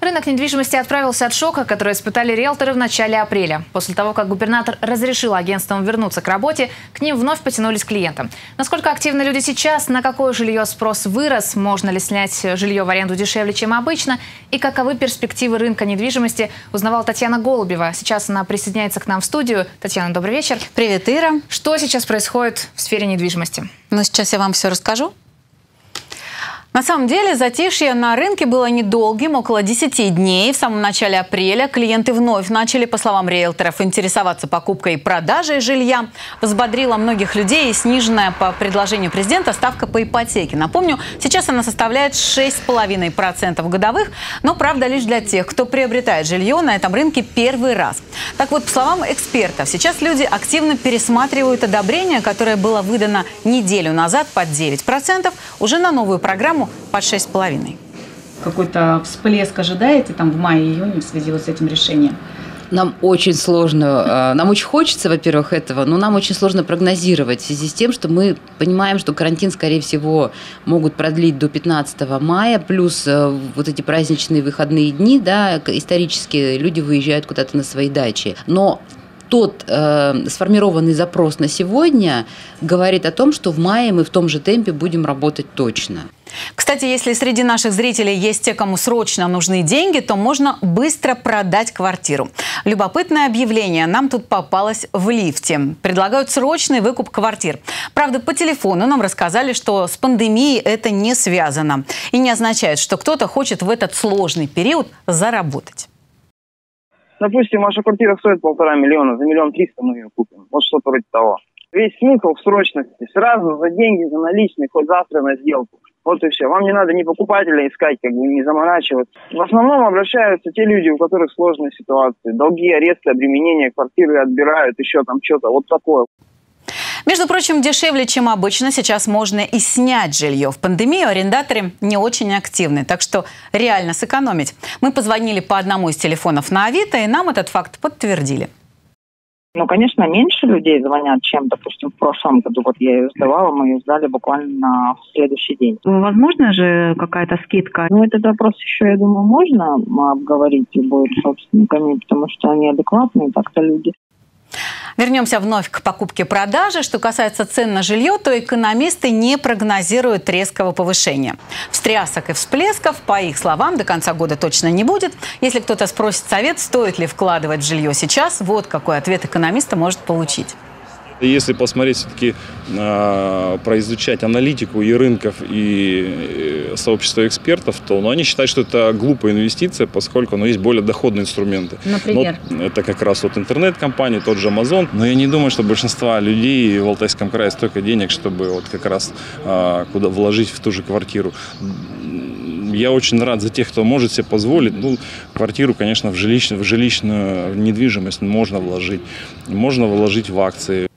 Рынок недвижимости отправился от шока, который испытали риэлторы в начале апреля. После того, как губернатор разрешил агентствам вернуться к работе, к ним вновь потянулись клиенты. Насколько активны люди сейчас, на какое жилье спрос вырос, можно ли снять жилье в аренду дешевле, чем обычно, и каковы перспективы рынка недвижимости, узнавала Татьяна Голубева. Сейчас она присоединяется к нам в студию. Татьяна, добрый вечер. Привет, Ира. Что сейчас происходит в сфере недвижимости? Ну, сейчас я вам все расскажу. На самом деле затишье на рынке было недолгим, около 10 дней. В самом начале апреля клиенты вновь начали, по словам риэлторов, интересоваться покупкой и продажей жилья. Взбодрила многих людей и сниженная по предложению президента ставка по ипотеке. Напомню, сейчас она составляет 6,5% годовых, но правда лишь для тех, кто приобретает жилье на этом рынке первый раз. Так вот, по словам экспертов, сейчас люди активно пересматривают одобрение, которое было выдано неделю назад под 9%, уже на новую программу программу под 6,5. Какой-то всплеск ожидаете там в мае-июне в связи вот с этим решением? Нам очень сложно, а, нам очень хочется, во-первых, этого, но нам очень сложно прогнозировать в связи с тем, что мы понимаем, что карантин, скорее всего, могут продлить до 15 мая, плюс э, вот эти праздничные выходные дни, да, исторически люди выезжают куда-то на свои дачи. Но тот э, сформированный запрос на сегодня говорит о том, что в мае мы в том же темпе будем работать точно. Кстати, если среди наших зрителей есть те, кому срочно нужны деньги, то можно быстро продать квартиру. Любопытное объявление нам тут попалось в лифте. Предлагают срочный выкуп квартир. Правда, по телефону нам рассказали, что с пандемией это не связано. И не означает, что кто-то хочет в этот сложный период заработать. Допустим, ваша квартира стоит полтора миллиона, за миллион триста мы ее купим. Вот что-то вроде того. Весь смысл в срочности. Сразу за деньги, за наличные, хоть завтра на сделку. Вот и все. Вам не надо ни покупателя искать, как бы не заморачиваться. В основном обращаются те люди, у которых сложные ситуации. Долги, аресты, обременения, квартиры отбирают, еще там что-то. Вот такое. Между прочим, дешевле, чем обычно, сейчас можно и снять жилье. В пандемию арендаторы не очень активны, так что реально сэкономить. Мы позвонили по одному из телефонов на Авито, и нам этот факт подтвердили. Ну, конечно, меньше людей звонят, чем, допустим, в прошлом году. Вот я ее сдавала, мы ее сдали буквально на следующий день. Возможно же какая-то скидка? Ну, этот вопрос еще, я думаю, можно обговорить будет с собственниками, потому что они адекватные так-то люди. Вернемся вновь к покупке-продаже. Что касается цен на жилье, то экономисты не прогнозируют резкого повышения. Встрясок и всплесков, по их словам, до конца года точно не будет. Если кто-то спросит совет, стоит ли вкладывать в жилье сейчас, вот какой ответ экономиста может получить. Если посмотреть все-таки, э, произучать аналитику и рынков, и э, сообщества экспертов, то ну, они считают, что это глупая инвестиция, поскольку ну, есть более доходные инструменты. Например? Но это как раз вот интернет-компании, тот же Amazon. Но я не думаю, что большинство людей в Алтайском крае столько денег, чтобы вот как раз э, куда вложить в ту же квартиру я очень рад за тех, кто может себе позволить. Ну, квартиру, конечно, в, жилищ, в жилищную недвижимость можно вложить. Можно вложить в акции.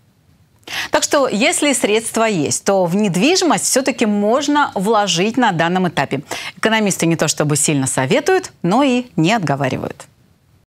Что, если средства есть, то в недвижимость все-таки можно вложить на данном этапе. Экономисты не то чтобы сильно советуют, но и не отговаривают.